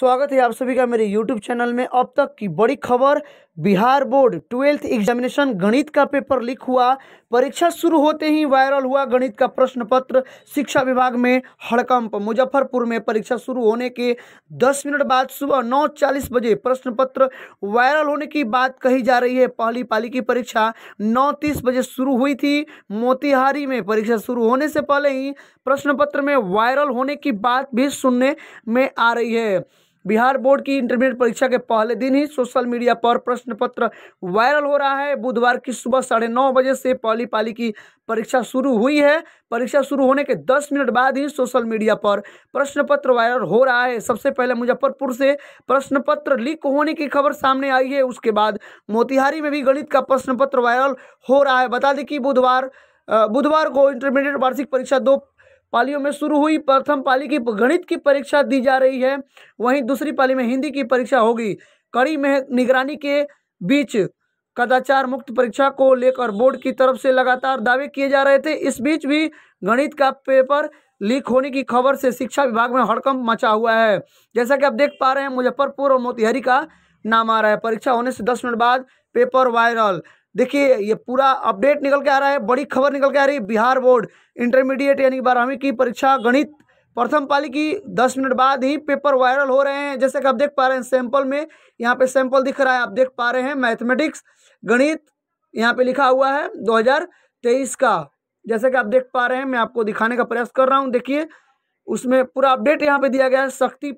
स्वागत है आप सभी का मेरे YouTube चैनल में। अब तक की बड़ी खबर, बिहार बोर्ड ट्वेल्थ एग्जामिनेशन गणित का पेपर लीक हुआ। परीक्षा शुरू होते ही वायरल हुआ गणित का प्रश्न पत्र शिक्षा विभाग में हड़कंप। मुजफ्फरपुर में परीक्षा शुरू होने के 10 मिनट बाद सुबह 9:40 बजे प्रश्न पत्र वायरल होने की बात कही जा रही है। पहली पाली की परीक्षा 9:30 बजे शुरू हुई थी। मोतिहारी में परीक्षा शुरू होने से पहले ही प्रश्न पत्र में वायरल होने की बात भी सुनने में आ रही है। बिहार बोर्ड की इंटरमीडिएट परीक्षा के पहले दिन ही सोशल मीडिया पर प्रश्न पत्र वायरल हो रहा है। बुधवार की सुबह साढ़े नौ बजे से पहली पाली की परीक्षा शुरू हुई है। परीक्षा शुरू होने के दस मिनट बाद ही सोशल मीडिया पर प्रश्न पत्र वायरल हो रहा है। सबसे पहले मुजफ्फरपुर से प्रश्न पत्र लीक होने की खबर सामने आई है। उसके बाद मोतिहारी में भी गणित का प्रश्न पत्र वायरल हो रहा है। बता दें कि बुधवार बुधवार को इंटरमीडिएट वार्षिक परीक्षा दो पालियों में शुरू हुई। प्रथम पाली की गणित की परीक्षा दी जा रही है। वहीं दूसरी पाली में हिंदी की परीक्षा होगी। कड़ी में निगरानी के बीच कदाचार मुक्त परीक्षा को लेकर बोर्ड की तरफ़ से लगातार दावे किए जा रहे थे। इस बीच भी गणित का पेपर लीक होने की खबर से शिक्षा विभाग में हड़कंप मचा हुआ है। जैसा कि आप देख पा रहे हैं, मुजफ्फरपुर और मोतिहारी का नाम आ रहा है। परीक्षा होने से दस मिनट बाद पेपर वायरल। देखिए, ये पूरा अपडेट निकल के आ रहा है, बड़ी खबर निकल के आ रही है। बिहार बोर्ड इंटरमीडिएट यानी बारहवीं की परीक्षा, गणित, प्रथम पाली की दस मिनट बाद ही पेपर वायरल हो रहे हैं। जैसे कि आप देख पा रहे हैं, सैंपल में यहाँ पे सैंपल दिख रहा है। आप देख पा रहे हैं, मैथमेटिक्स, गणित, यहाँ पे लिखा हुआ है 2023 का। जैसे कि आप देख पा रहे हैं, मैं आपको दिखाने का प्रयास कर रहा हूँ। देखिए, उसमें पूरा अपडेट यहाँ पे दिया गया है। शक्ति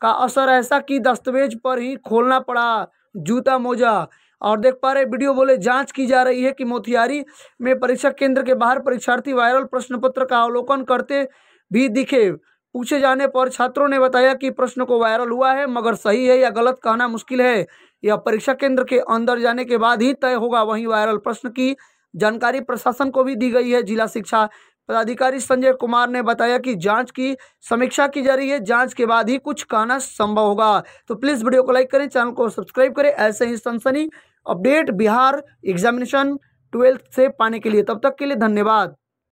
का असर ऐसा कि दस्तावेज़ पर ही खोलना पड़ा, जूता मोजा। और देख पा रहे वीडियो बोले, जाँच की जा रही है कि मोतिहारी में परीक्षा केंद्र के बाहर परीक्षार्थी वायरल प्रश्न पत्र का अवलोकन करते भी दिखे। पूछे जाने पर छात्रों ने बताया कि प्रश्न को वायरल हुआ है, मगर सही है या गलत कहना मुश्किल है। यह परीक्षा केंद्र के अंदर जाने के बाद ही तय होगा, वहीं वायरल प्रश्न की जानकारी प्रशासन को भी दी गई है। जिला शिक्षा पदाधिकारी संजय कुमार ने बताया कि जाँच की समीक्षा की जा रही है, जाँच के बाद ही कुछ कहना संभव होगा। तो प्लीज़ वीडियो को लाइक करें, चैनल को सब्सक्राइब करें। ऐसे ही सनसनी अपडेट बिहार एग्जामिनेशन ट्वेल्थ से पाने के लिए। तब तक के लिए धन्यवाद।